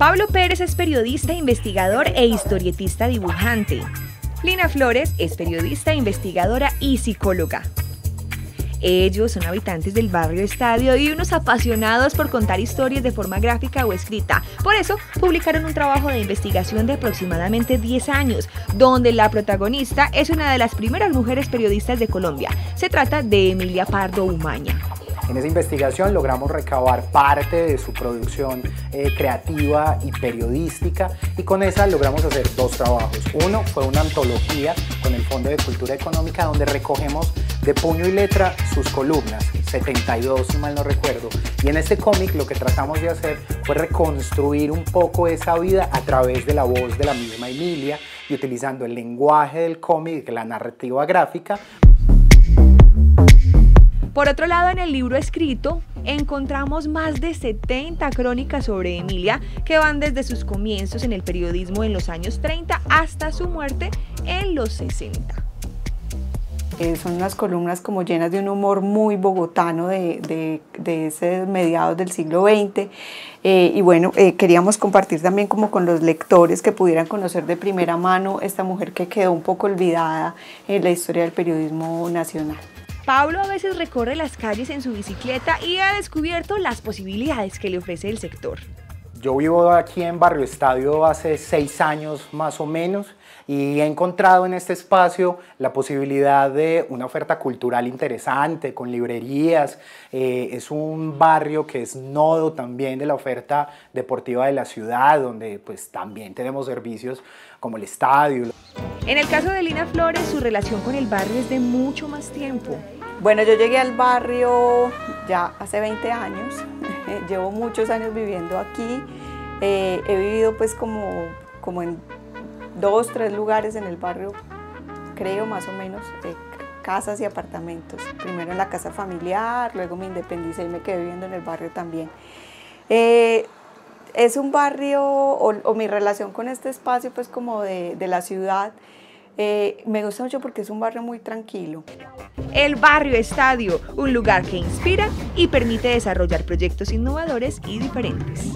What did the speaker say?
Pablo Pérez es periodista, investigador e historietista dibujante. Lina Flores es periodista, investigadora y psicóloga. Ellos son habitantes del barrio Estadio y unos apasionados por contar historias de forma gráfica o escrita. Por eso publicaron un trabajo de investigación de aproximadamente 10 años, donde la protagonista es una de las primeras mujeres periodistas de Colombia. Se trata de Emilia Pardo Umaña. En esa investigación logramos recabar parte de su producción eh, creativa y periodística y con esa logramos hacer dos trabajos. Uno fue una antología con el Fondo de Cultura Económica donde recogemos de puño y letra sus columnas, 72 si mal no recuerdo. Y en este cómic lo que tratamos de hacer fue reconstruir un poco esa vida a través de la voz de la misma Emilia y utilizando el lenguaje del cómic, la narrativa gráfica, por otro lado, en el libro escrito encontramos más de 70 crónicas sobre Emilia que van desde sus comienzos en el periodismo en los años 30 hasta su muerte en los 60. Eh, son unas columnas como llenas de un humor muy bogotano de, de, ese mediados del siglo XX. Eh, y bueno, eh, queríamos compartir también como con los lectores que pudieran conocer de primera mano esta mujer que quedó un poco olvidada en la historia del periodismo nacional. Pablo a veces recorre las calles en su bicicleta y ha descubierto las posibilidades que le ofrece el sector. Yo vivo aquí en Barrio Estadio hace seis años más o menos y he encontrado en este espacio la posibilidad de una oferta cultural interesante con librerías. Eh, es un barrio que es nodo también de la oferta deportiva de la ciudad, donde pues también tenemos servicios como el estadio. En el caso de Lina Flores, su relación con el barrio es de mucho más tiempo. Bueno, yo llegué al barrio ya hace 20 años, llevo muchos años viviendo aquí, eh, he vivido pues como, como en dos, tres lugares en el barrio, creo más o menos, eh, casas y apartamentos. Primero en la casa familiar, luego me independicé y me quedé viviendo en el barrio también. Eh, es un barrio, o, mi relación con este espacio pues como de, la ciudad, eh, me gusta mucho porque es un barrio muy tranquilo. El barrio estadio, un lugar que inspira y permite desarrollar proyectos innovadores y diferentes.